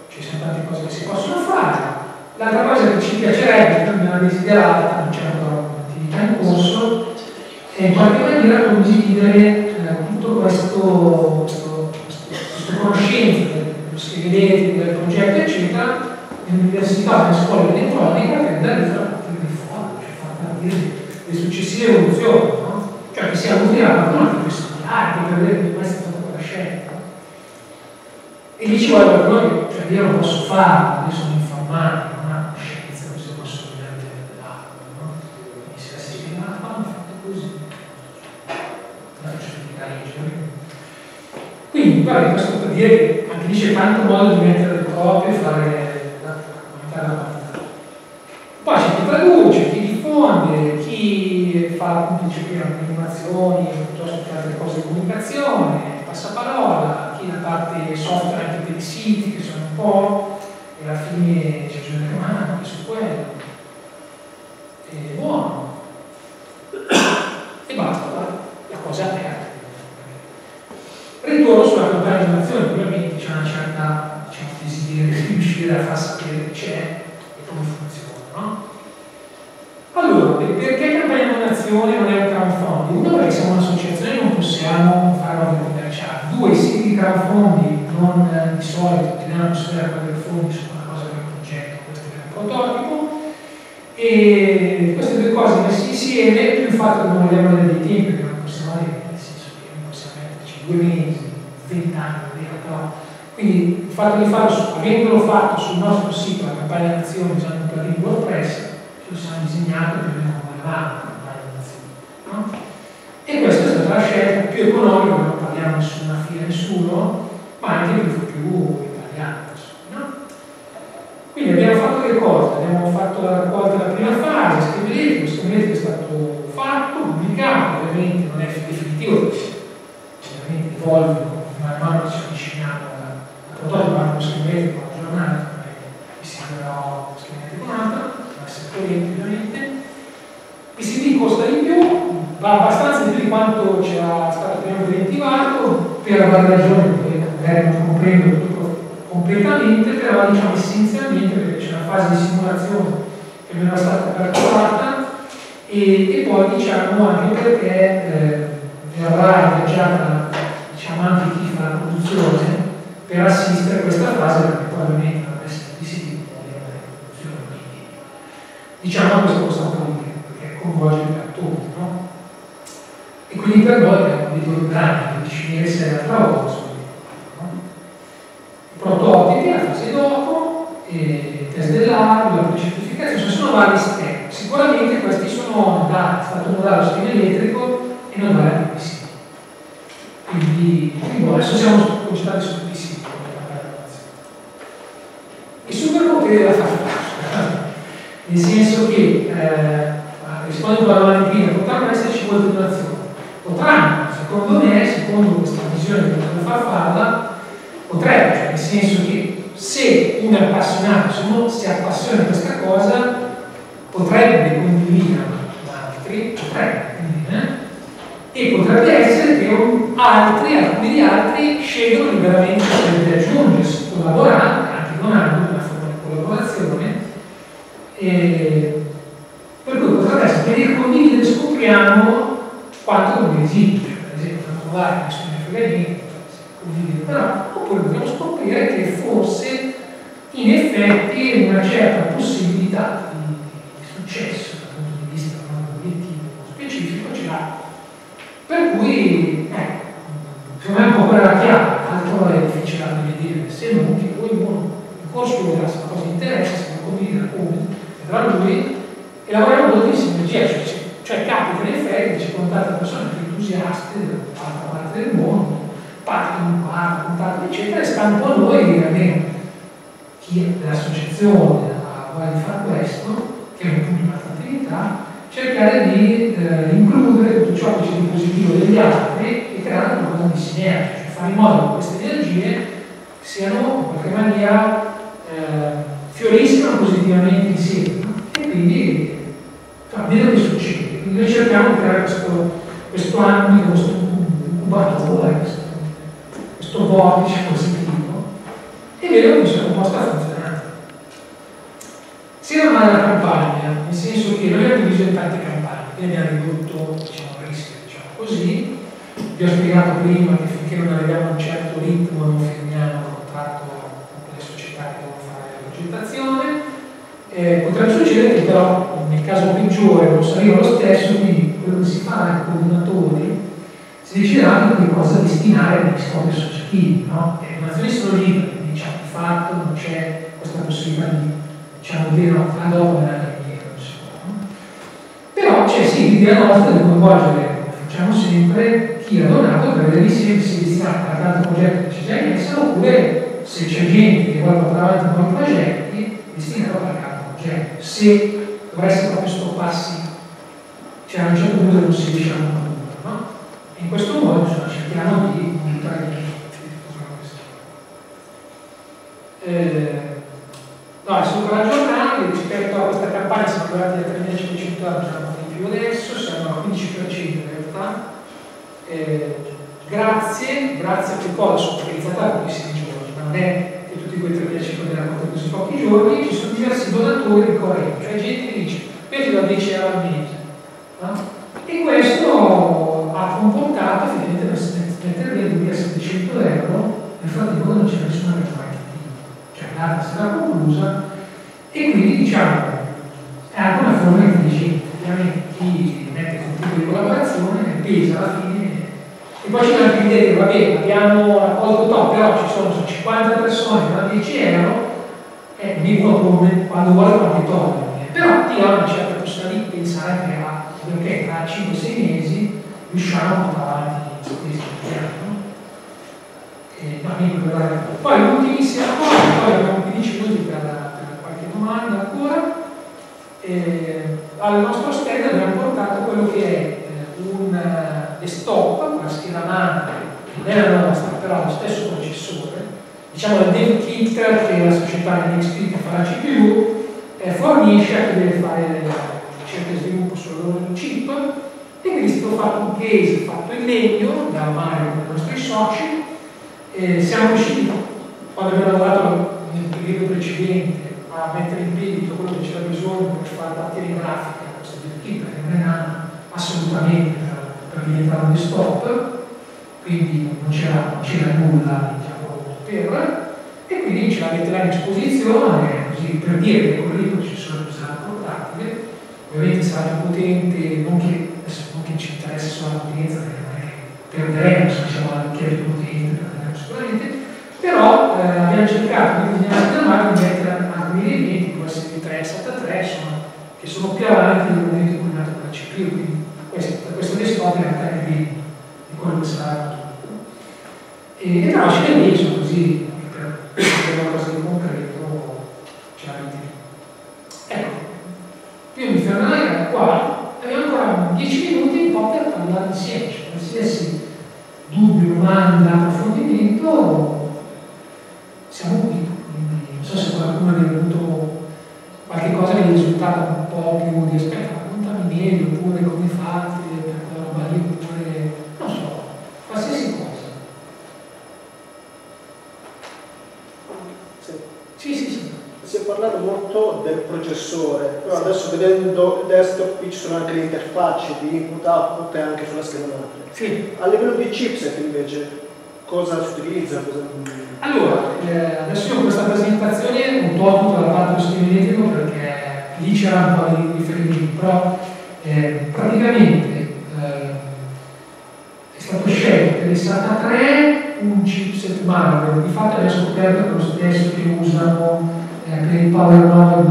ci sono tante cose che si possono fare. L'altra cosa che ci piacerebbe, che abbiamo desiderato, non c'è in corso, è in qualche maniera condividere eh, tutto questo, questo, questo conoscenza dello scheletro, del progetto, eccetera, nell'università, nelle scuole elettroniche, per andare a far partire di fuori, cioè far partire le successive evoluzioni, no? cioè che sia utile a qualcuno che può studiare, per vedere che questa è stata quella scelta. E lì vuole qualcuno che, cioè io lo posso fare, io sono informatico, non ha scienza, così posso vedere dell'acqua, no? Quindi se la si spiega, ah, ma fate così. La faccio spiegare i Quindi, guarda, questo per dire che anche lì c'è tanto modo di mettere le copie e fare la comunità da parte. Poi c'è chi traduce, chi diffonde, chi fa appunto dice prima animazioni piuttosto che altre cose di comunicazione, passaparola, chi la parte software anche per i siti che sono un po' e alla fine c'è bisogno di mano su quello. E buono. e basta, la cosa è aperta. Ritorno donazione, ovviamente c'è una certa diciamo, desiderio di riuscire a far sapere che c'è e come funziona. No? Allora, perché campagna donazione non è un crowdfunding? Uno perché siamo un'associazione e non possiamo fare una commerciale. Due, i siti di crowdfunding non di solito teniamo solo a prendere fondi su una cosa che è un progetto, questo è un prototipo. E queste due cose messe insieme, più il fatto che non vogliamo avere dei tempi, perché non possiamo avere, nel senso che non possiamo metterci due mesi. Quindi il fatto di farlo, avendolo fatto sul nostro sito, la campagna d'azione usando un plugin WordPress, lo siamo disegnato più o meno come va no? E questa è stata la scelta più economica, non parliamo nessuna fila nessuno, ma anche più, più italiana. No? Quindi abbiamo fatto che cosa? Abbiamo fatto la raccolta della prima fase, scrivete, questo scrivete è stato fatto, pubblicato, ovviamente non è definitivo, ovviamente evolve man mano che ci avviciniamo ma lo scrivete con la giornata, mi sembra scrivete con un'altra, essere coerente ovviamente. PCD costa di più, va abbastanza di più di quanto ci era stato prima preventivato, per varie ragioni che non comprendo tutto completamente, però diciamo essenzialmente perché c'è una fase di simulazione che non era stata calcolata e, e poi diciamo anche perché eh, verrà ingaggiata diciamo, anche chi fa la produzione per assistere a questa fase perché poi ovviamente non essere di la produzione quindi diciamo questo costa un po' di più perché coinvolge gli attori no? e quindi per noi abbiamo dei programmi di definire se è la lavoro prototipi, la fase dopo, il test dell'arco, la certificazione, sono vari step. Sicuramente questi sono è stato modato lo schema elettrico e non il PC. Quindi, quindi adesso siamo concentrati sul PC. Il superpotere della fase nel senso che, eh, rispondo alla domanda prima, potranno esserci molte donazioni. Potranno, secondo me, secondo questa visione della farfalla, potrebbe, cioè nel senso che se uno è appassionato, se uno si appassiona di questa cosa, potrebbe condividere con altri, potrebbe, eh? e potrebbe essere che altri, alcuni di altri, scelgono liberamente di aggiungersi, collaborando, anche non hanno una forma di collaborazione, e per cui potrebbe essere che nel condividere scopriamo quanto non esiste, per esempio, non trovare nessuno frega però oppure dobbiamo scoprire che forse in effetti una certa possibilità di, successo dal punto di vista di un obiettivo specifico ce l'ha. Per cui, ecco, secondo me è un po' quella la chiave, altro è difficile da vedere, se non che ognuno in corso vedrà se la cosa interessa, se la condivide come, vedrà lui e lavoriamo molto in sinergia, cioè, cioè capita in effetti ci contate persone più entusiaste dall'altra parte del mondo in quarto, contatto, eccetera, e sta un a noi, almeno chi è dell'associazione di fare questo, che è un punto di attività, cercare di eh, includere tutto ciò che c'è di positivo degli altri e creare una cosa di sinergia, cioè fare in modo che queste energie siano in qualche maniera eh, fioriscano positivamente insieme e quindi vedo che succede. Quindi noi cerchiamo di creare questo, questo ambito, questo incubatore, questo questo vortice positivo e vedo che sia un po' sta funzionando. Sia male la campagna, nel senso che noi abbiamo diviso in tante campagne, quindi abbiamo ridotto diciamo, il rischio, diciamo così. Vi ho spiegato prima che finché non arriviamo a un certo ritmo non firmiamo il contratto con le società che devono fare la progettazione. Eh, potrebbe succedere che però nel caso peggiore non si arriva lo stesso, quindi quello che si fa ai coordinatori si deciderà di cosa destinare agli scopi associativi, no? Le donazioni sono libere, diciamo, di fatto non c'è questa possibilità di diciamo, dire no, indietro, insomma. Però c'è sì l'idea nostra di coinvolgere, facciamo sempre, chi ha donato per vedere se si è destinato a tanto progetto che c'è già in essere, oppure se c'è gente che vuole portare avanti nuovi progetti, destinarlo a qualche altro progetto. Se dovesse proprio stopparsi, cioè a un certo punto non si riesce a no? In questo modo insomma, cerchiamo di monitorare eh, no, adesso per aggiornarli rispetto a questa campagna siamo arrivati a 3.500 euro, siamo di più adesso, siamo al 15% in realtà. Eh, grazie, grazie a che cosa sono utilizzata pochissimi giorni, ma non è che tutti quei 3.500 ne hanno così pochi giorni, ci sono diversi donatori ricorrenti, cioè gente che dice, ti do 10 euro al mese. E questo ha comportato effettivamente mettere via 2.700 euro, nel frattempo non c'è nessuna retroattiva, cioè l'arte sarà conclusa e quindi diciamo è anche una forma intelligente, ovviamente chi mette un tipo di collaborazione pesa alla fine e poi c'è anche l'idea che va bene, abbiamo raccolto top, però ci sono 50 persone che danno 10 euro e vivono come quando vuole quanti togliere, però ti ha una certa possibilità di pensare anche a perché tra 5-6 mesi riusciamo a portare avanti questo piano. Poi l'ultimissima cosa, poi abbiamo 15 minuti per, per qualche domanda. eh, al nostro stand abbiamo portato quello che è eh, un uh, desktop, una scheda madre, non è la nostra, però lo stesso processore, diciamo il dev kit che la società NXP che fa la CPU, eh, fornisce a chi deve fare ricerca e sviluppo sul loro chip e quindi è stato fatto un case fatto in legno da Mario con i nostri soci e siamo riusciti quando abbiamo lavorato nel periodo precedente a mettere in piedi tutto quello che c'era bisogno per fare partire grafica a questo tipo perché non era assolutamente per, per diventare un desktop quindi non c'era nulla diciamo, per e quindi ce l'avete là in esposizione così per dire che con il processore sarà portatile ovviamente sarà più potente non che, non che ci interessa solo la potenza perché non è che perderemo se siamo anche più potente perderemo sicuramente però eh, abbiamo cercato di disegnare da mano di mettere alcuni elementi può essere di 3 SATA 3 insomma, che sono più avanti del momento in cui è nato la CPU quindi in realtà è di, di quello che sarà. E, e però ne sono così per una cosa di concreto ce l'avete ecco io mi fermerei qua abbiamo ancora 10 minuti un po' per parlare insieme cioè, qualsiasi dubbio, domanda, approfondimento siamo qui quindi non so se qualcuno è venuto qualche cosa che è risultata un po' più di aspetta raccontami meglio oppure come fate per quella roba lì oppure non so qualsiasi cosa Sì, sì, sì. Si è parlato molto del processore, però adesso vedendo il desktop qui ci sono anche le interfacce di input output e anche sulla scheda madre. Sì. A livello di chipset invece, cosa si utilizza? Cosa... Allora, eh, adesso io questa presentazione un po' tutta la parte schematico perché lì c'era un po' di riferimenti, però eh, praticamente eh, è stato scelto il SATA 3 un chipset Marvel, di fatto abbiamo scoperto lo stesso che usano eh, per il Power Node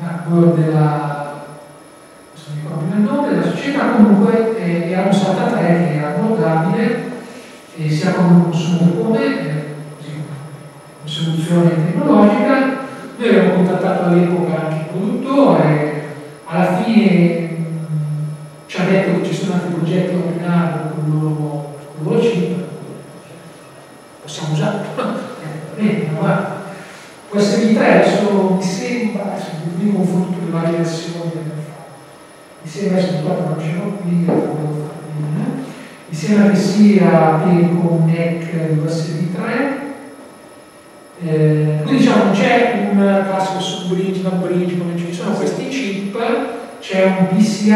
Backward della, nome, della società, comunque eh, era un SATA 3 che era portabile e sia come consumo come eh, così, soluzione tecnologica. Noi abbiamo contattato all'epoca anche il produttore, alla fine mh, ci ha detto che ci sono altri progetti a ordinario con loro, chip possiamo usarlo. Bene, guarda. USB 3 adesso mi sembra, adesso mi confronto le varie versioni che abbiamo fatto. Mi sembra, adesso non ce l'ho mi sembra che sia con NEC USB 3. Eh, quindi diciamo c'è un classico sub-bridge, non-bridge, come ci sono questi chip, c'è un PCI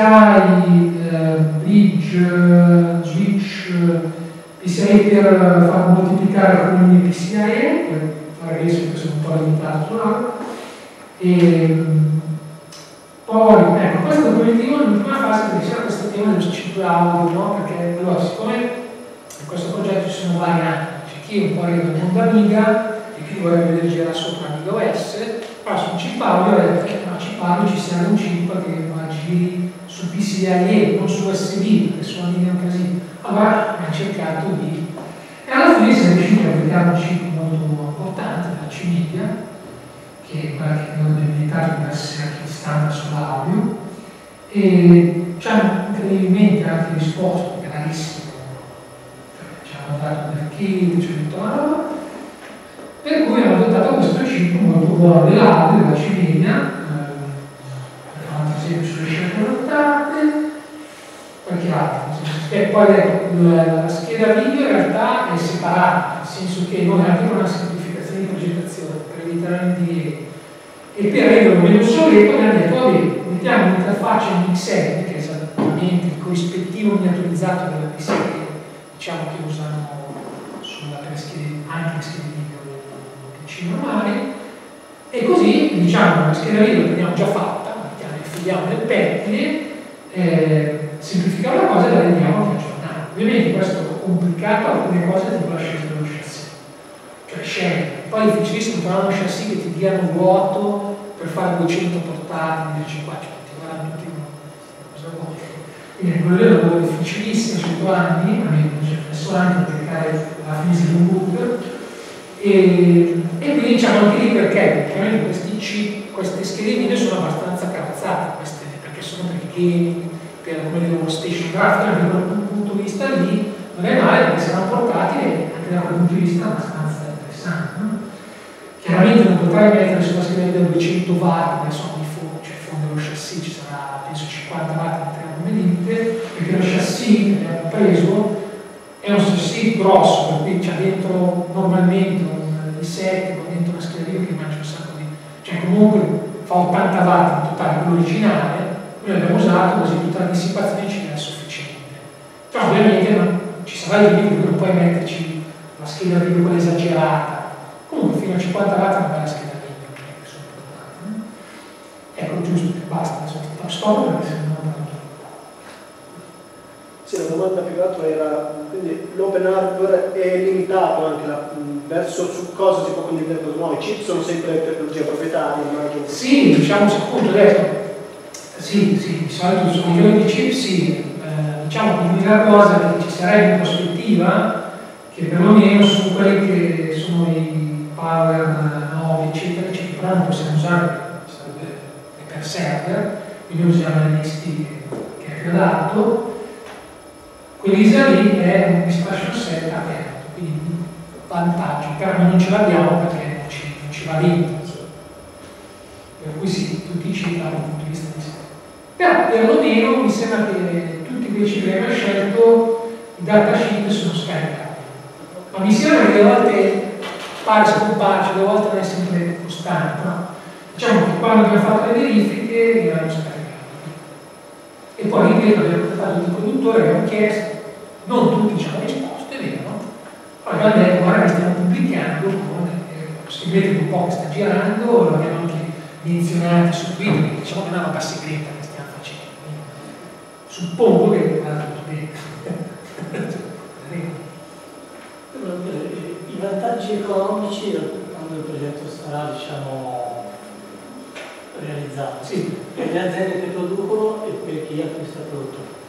eh, bridge, switch PCI per far moltiplicare alcuni PCIe, per fare che sono un po' limitato là. E poi, ecco, questo è l'obiettivo nell'ultima fase perché c'era questo tema del chip audio, no? Perché allora, siccome in questo progetto ci sono vari anni, c'è chi un po' arriva dal mondo Amiga e chi vorrebbe vedere girare sopra Amiga OS, su un chip che no, chip ci serve un chip che giri su PCIe, non su USB, perché sono linee un casino allora ha cercato di... E alla fine siamo riusciti a applicare un chip molto importante, la C-Media, che è quella che abbiamo delimitato per essere anche standard sull'audio, e ci hanno incredibilmente anche risposto, chiarissimo, cioè, ci hanno dato del kit, ci hanno detto roba, per cui hanno adottato questo chip molto buono dell'audio, della C-Media, eh, per esempio sulle scelte adottate, qualche altro e poi ecco, la scheda video in realtà è separata, nel senso che noi anche con una semplificazione di progettazione per evitare NDA e per renderlo meno obsoleto abbiamo detto vabbè, mettiamo un'interfaccia in XL che è esattamente il corrispettivo miniaturizzato della PC diciamo che usano sulla, per schede, anche le schede video PC normali e così diciamo la scheda video l'abbiamo già fatta, mettiamo, infiliamo nel pettine eh, semplificare la cosa e la rendiamo più aggiornata. Ovviamente questo è complicato, alcune cose tipo la scelta dello chassis. Cioè scegli, poi è difficilissimo trovare uno chassis che ti dia un vuoto per fare 200 portate invece qua, cioè ti guardano tutti cosa vuoi. Quindi quello è un lavoro difficilissimo, 100 anni, a me ci ha messo anche a applicare la fisica in book. E, e quindi diciamo anche lì perché, chiaramente questi chip queste schede sono abbastanza cazzate, queste, perché sono per i gaming, per come dire, station grafica, anche da quel punto di vista lì non è male perché saranno portati anche da quel punto di vista abbastanza interessante. No? Chiaramente non potrai mettere sulla scheda video 200 watt, adesso di fondo, cioè fondo dello chassis ci sarà penso 50 watt, mettiamo come limite, perché lo chassis che abbiamo preso chassis grosso, per cui c'è dentro normalmente un i7 con dentro una scheda che mangia un sacco di... cioè comunque fa 80 watt in totale, quello originale, noi l'abbiamo usato così tutta la dissipazione ci è sufficiente. Però ovviamente non, ci sarà il limite, non puoi metterci la scheda video quella esagerata. Comunque fino a 50 watt è una bella scheda è che sono importante. Ecco, giusto, basta, stop perché se no non sì, la domanda più che era, quindi l'open hardware è limitato anche la, verso su cosa si può condividere con nuovi chip, sono sempre tecnologie proprietarie, immagino. Sì, diciamo appunto adesso, sì, sì, di solito su milioni di chip sì, eh, diciamo l'unica cosa che ci sarebbe in prospettiva, che perlomeno su quelli che sono i power 9, eccetera, eccetera, non possiamo usare, per server, quindi usiamo l'NXT che è più Quell'isola lì è un dispersion set aperto, quindi vantaggi, però non ce l'abbiamo perché non ci, non ci va dentro. Per cui sì, tutti ci danno un punto di vista di sé. Però perlomeno mi sembra che tutti quei chip che abbiamo scelto, i datasheet sono scaricati. Ma mi sembra che a volte pare scomparci, a volte non è sempre costante, no? Diciamo che quando abbiamo fatto le verifiche erano scaricati. E poi ripeto, abbiamo portato il conduttore, abbiamo chiesto non tutti ci hanno risposto, è vero. Poi hanno detto, guarda, stiamo pubblicando, eh, scrivete un po' che sta girando, lo abbiamo anche menzionato su Twitter, diciamo che è una roba segreta che stiamo facendo. Suppongo che vada tutto bene. I vantaggi economici quando il progetto sarà diciamo, realizzato sì. per le aziende che producono e per chi acquista il prodotto.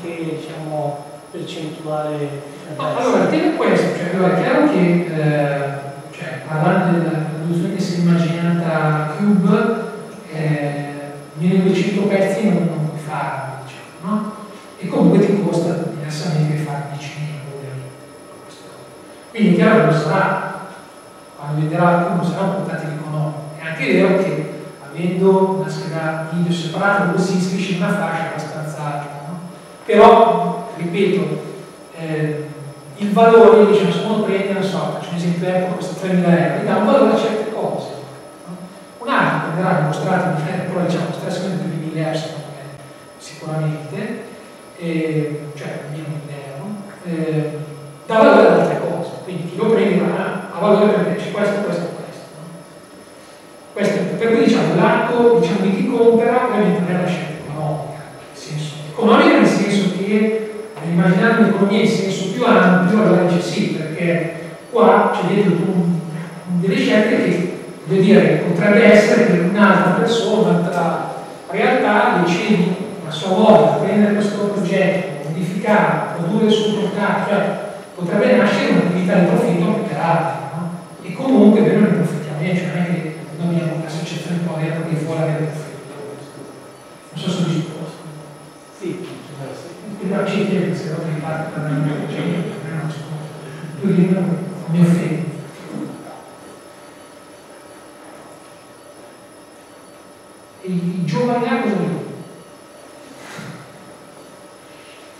Che diciamo, percentuale allora il tema è questo cioè, allora, è chiaro che eh, cioè, parlando della produzione che si è immaginata Cube eh, 1200 pezzi non, non puoi farlo diciamo, no? e comunque ti costa diversamente fare 10.000 quindi è chiaro che non sarà quando venderà non sarà un portatile economico è anche vero che avendo una scheda video separata dove si inserisce in una fascia abbastanza alta no? però ripeto, eh, il valore, diciamo, se uno prende, non so, faccio un esempio, ecco, questo 3.000 euro, gli dà un valore a certe cose. No? Un altro prenderà dimostrato, però diciamo, costerà sicuramente di 1.000 euro, me, sicuramente, eh, cioè meno di 1.000 euro, eh, dà valore ad altre cose. Quindi chi lo prende ha, valore perché c'è questo, questo, questo. No? questo per cui diciamo, l'arco diciamo, di chi compra ovviamente non è una scelta economica, nel senso, economica nel senso che immaginando l'economia in senso più ampio, allora dice sì, perché qua c'è dentro un, delle scelte che, voglio dire, potrebbe essere che un'altra persona, un'altra realtà decidi a sua volta prendere questo progetto, modificarlo, produrre il suo portato, cioè potrebbe nascere un'attività di profitto anche per altri, no? E comunque noi ne profittiamo, cioè non è che noi abbiamo un'associazione poi che vuole avere profitto. Non so se ho risposto. Sì però ci chiede se lo mio genere, non si può. Tu dimmi, mi offendi. E i giovani dicono?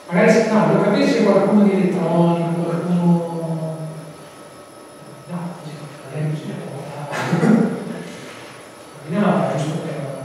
Magari no, devo capire se qualcuno di elettronico, qualcuno... No, così, no, no, giusto per...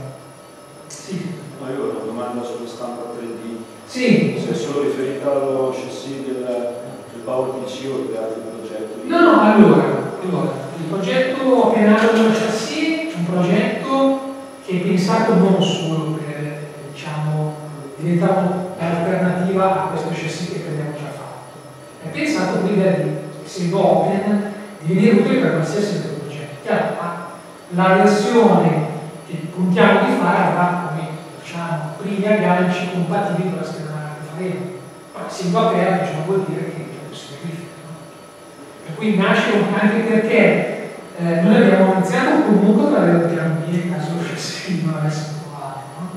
Sì. Ma io ho una domanda sulla stampa 3D. Sì, solo riferita allo chassis del, del Power PC o per altri progetti? No, no, allora, allora il progetto Openato dello chassis è un progetto che è pensato non solo per, diciamo, diventare un'alternativa a questo chassis che abbiamo già fatto, è pensato per di, essendo open, di venire utile per qualsiasi altro progetto. Chiaro, ma la versione che puntiamo di fare avrà come diciamo, primi agganci compatibili con la scheda faremo. Ma essendo aperto ciò vuol dire che si verifica. No? Per cui nasce anche perché eh, noi abbiamo iniziato comunque ad avere un piano B nel caso chassis non avessero trovato. No?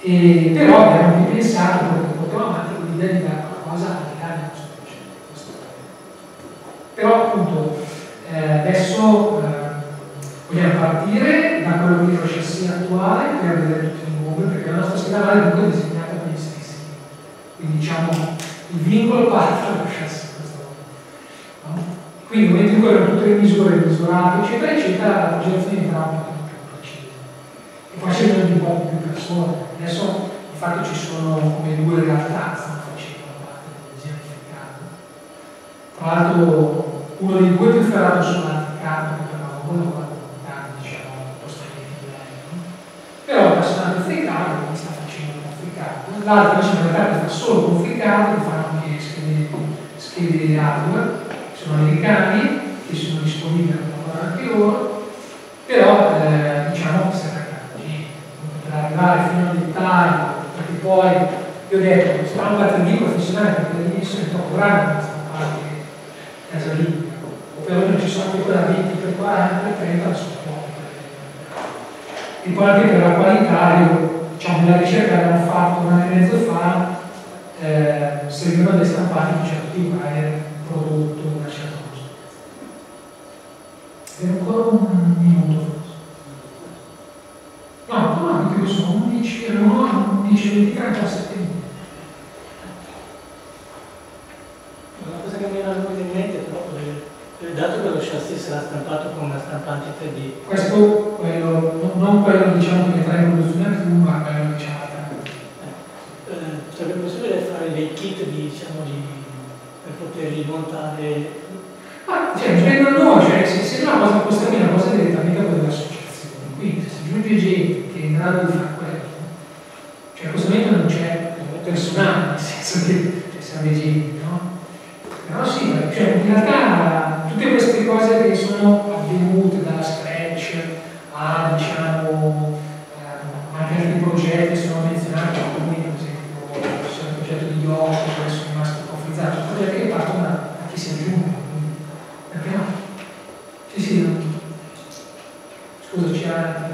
E, però abbiamo anche pensato, perché portiamo avanti l'idea di dare qualcosa al di là del nostro progetto. Però appunto eh, adesso eh, vogliamo partire da quello che è lo chassis attuale per vedere tutti i nuovi, perché la nostra scheda navale è comunque disegnata per gli stessi. Quindi diciamo il vincolo parte dallo chassis. No? Quindi nel momento in cui abbiamo tutte le misure misurate, eccetera, eccetera, la progettazione diventerà un po' più precisa. E poi c'è bisogno di un po' più persone. Adesso infatti ci sono come due realtà che stanno facendo la parte del disegno di mercato. Tra l'altro uno dei due più ferrato sull'anticato che per lavoro con tanti diciamo posteriori di livello. Però il personaggio africano quindi sta facendo in realtà che fa solo conflicato, che fanno anche schede, schede hardware sono americani, che sono disponibili a lavorare anche loro, però eh, diciamo che serve anche per arrivare fino al dettaglio, perché poi io ho detto stampa 3D professionale perché dimensioni sono troppo grandi per stampare casalinghe, o perlomeno ci sono anche quella 20 per 40 per 30 sono poche. E poi anche per la qualità, io, diciamo, nella ricerca che abbiamo fatto un anno e mezzo fa, eh, servivano dei stampati di un certo tipo, magari prodotto una certa cosa. E ancora un minuto. No, no, anche più sono 11, erano 11, 23, 7 minuti. Una cosa che mi era venuta in mente è proprio il dato che lo chassis sarà stampato con una stampante 3D. Questo, quello, non quello diciamo che trae in produzione più, ma quello diciamo. Eh, sarebbe possibile fare dei kit di, diciamo, di per poterli montare. Ma cioè, dipende da noi, cioè, se, se una cosa costa meno, una cosa direttamente con dell'associazione. Quindi se si aggiunge gente che è in grado di fare quello, cioè a questo momento non c'è personale, nel senso che cioè, siamo dei geni, no? Però sì, cioè, in realtà tutte queste cose che sono avvenute dalla scratch a diciamo eh, anche altri progetti sono menzionati, alcuni per esempio il progetto di Yoko, che adesso è rimasto conflizzato, sono progetti che partono da, da chi si è aggiunto. Perché no? Sì, sì, no. Scusa, c'era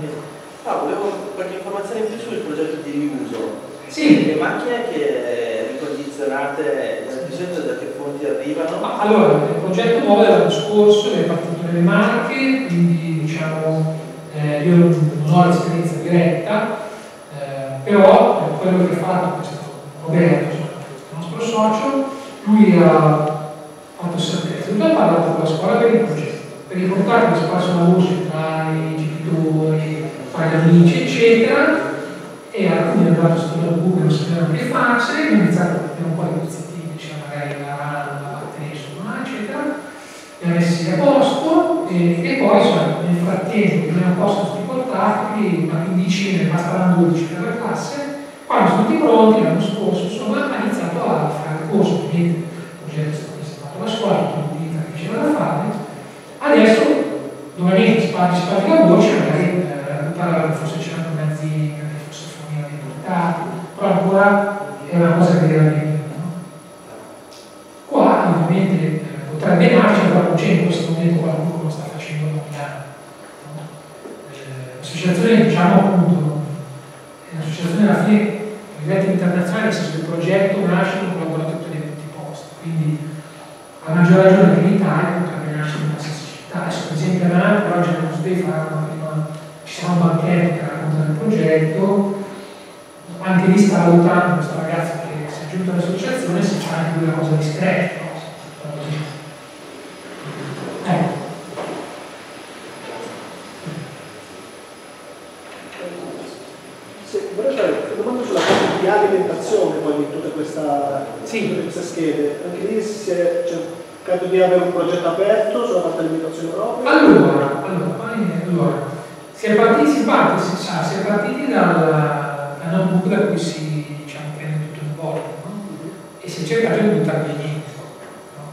Ah, volevo qualche informazione in più sul progetto di riuso. Sì. Le macchine che ricondizionate, di solito da che fonti arrivano? Ma allora, il progetto nuovo dell'anno scorso è partito dalle Marche, quindi diciamo eh, io non ho l'esperienza diretta, eh, però quello che ha fatto questo Roberto, il nostro socio, lui ha fatto sapere, lui ha parlato con la scuola per il progetto, per riportare lo spazio alla luce tra i genitori, tra gli amici, eccetera, e alcuni hanno dato questo notebook non sapevano che farci, abbiamo iniziato a mettere un po' di pezzettini, diciamo magari la RAM, la insomma, eccetera, li ha messi a posto e, e poi insomma, nel frattempo che abbiamo posto questi portatili, una quindicina, bastavano 12 per la classe, quando sono tutti pronti l'anno scorso, insomma, ha iniziato a fare il corso, ovviamente il progetto è stato presentato alla scuola, tutti i che c'era da fare, adesso ovviamente spazio spazio la voce, magari eh, parlare forse ancora è una cosa che deve avvenire. No? Qua ovviamente eh, potrebbe nascere, però non c'è in questo momento qualcuno che lo sta facendo da un anno. No? Eh, L'associazione diciamo appunto, è un'associazione alla fine livello internazionale, nel senso che il progetto nasce in collaborazione di tutti i posti, quindi a maggior ragione che in Italia potrebbe nascere una stessa città. Adesso per esempio a Napoli oggi non potevi fare una prima, ci sarà un banchetto che racconta il progetto, anche lì sta valutando questo ragazzo che si è aggiunto all'associazione se fa anche una cosa discreta. Ecco. Se, vorrei fare una domanda sulla parte di alimentazione poi di tutta questa, Sì. tutte queste schede. Anche lì si è cercato di avere un progetto aperto sulla parte dell'alimentazione propria. Allora, allora, allora, si è partiti, si parte, si sa, si è partiti dal, dal notebook da cui si diciamo, prende tutto il volume, no? E si è cercato di buttare via niente. no?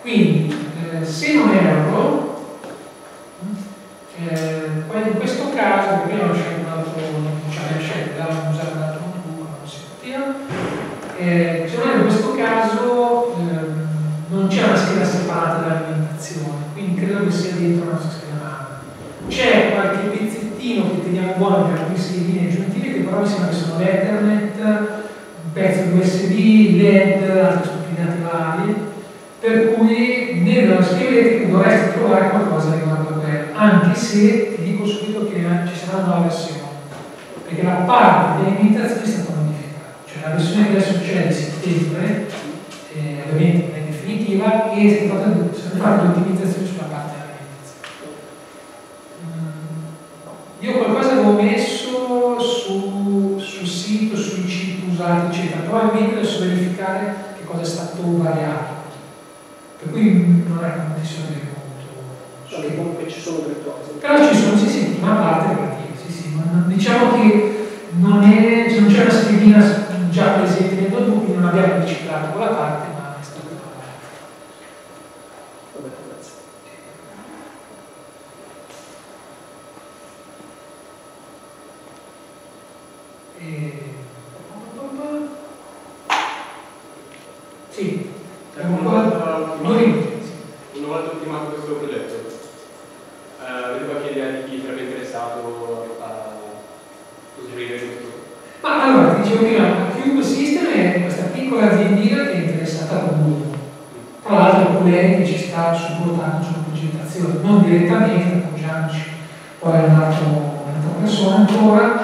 Quindi, eh, se non erro, su Ethernet, pezzi USB, LED, altre stupidate varie, per cui nella scheletrica dovreste trovare qualcosa riguardo a te, anche se ti dico subito che ci sarà una nuova versione, perché la parte delle limitazioni è stata modificata, cioè la versione che adesso c'è di settembre, eh, ovviamente non è definitiva, e si è fatta gli variável. Giovina ha chiuso sistema è questa piccola azienda che è interessata al comune. Tra l'altro con lei che ci sta supportando sulla progettazione, non direttamente appoggiandoci, poi è un'altra persona ancora,